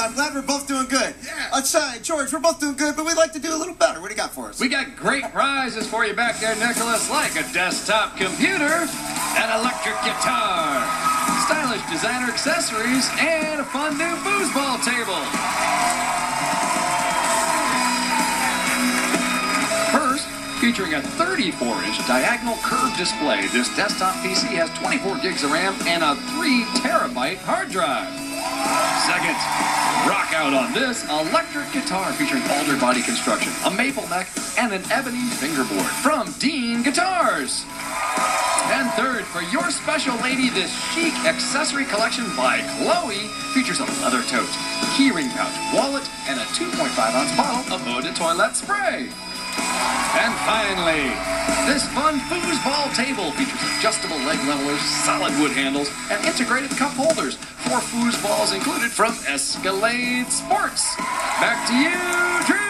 but I'm glad we're both doing good. Yeah. Let's, uh, George, we're both doing good, but we'd like to do a little better. What do you got for us? We got great prizes for you back there, Nicholas, like a desktop computer, an electric guitar, stylish designer accessories, and a fun new foosball table. First, featuring a 34-inch diagonal curved display, this desktop PC has 24 gigs of RAM and a 3 terabyte hard drive. Second, rock out on this electric guitar featuring alder body construction, a maple neck, and an ebony fingerboard from Dean Guitars. And third, for your special lady, this chic accessory collection by Chloe features a leather tote, keyring pouch, wallet, and a 2.5 ounce bottle of Eau de Toilette spray. And finally, this fun foosball table features adjustable leg levelers, solid wood handles, and integrated cup holders. Four foosballs included from Escalade Sports. Back to you, Drew.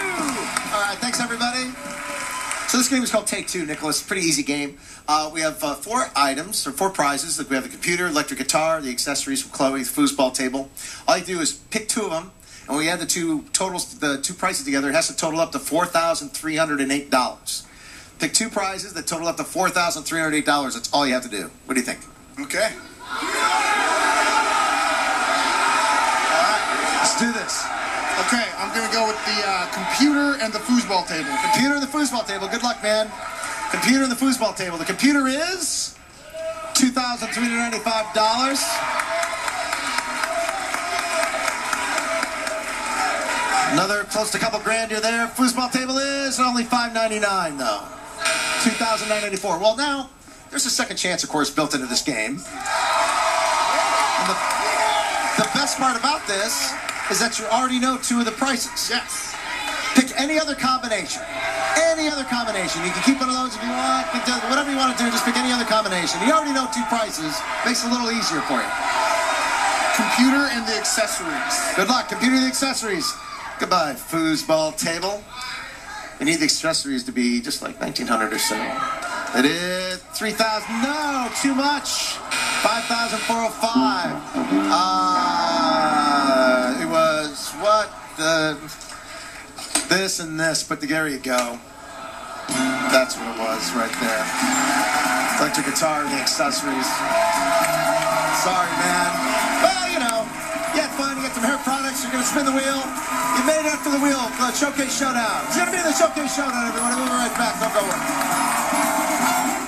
All right, thanks, everybody. So this game is called Take Two, Nicholas. Pretty easy game. Uh, we have uh, four items or four prizes. We have the computer, electric guitar, the accessories from Chloe, the foosball table. All you do is pick two of them, and we add the two totals, the two prices together, it has to total up to four thousand three hundred and eight dollars. Pick two prizes that total up to four thousand three hundred eight dollars. That's all you have to do. What do you think? Okay. Let's do this. Okay, I'm gonna go with the uh, computer and the foosball table. Computer and the foosball table. Good luck, man. Computer and the foosball table. The computer is two thousand three hundred ninety-five dollars. Another close to a couple grand you're there. Foosball table is only five ninety-nine though. Two thousand nine ninety-four. Well, now there's a second chance, of course, built into this game. And the, the best part about this is that you already know two of the prices. Yes. Pick any other combination. Any other combination. You can keep one of those if you want. Whatever you want to do, just pick any other combination. You already know two prices. Makes it a little easier for you. Computer and the accessories. Good luck. Computer and the accessories. Goodbye, foosball table. You need the accessories to be just like 1900 or so. It is 3000 No, too much. 5405 Uh, it was what? The this and this, but there you go. That's what it was right there. Electric guitar and the accessories. Sorry, man. Well, you know, you had fun. You products. You're going to spin the wheel. You made it to the wheel. The Showcase Showdown. It's going to be the Showcase Showdown, everyone. We'll be right back. Don't go away.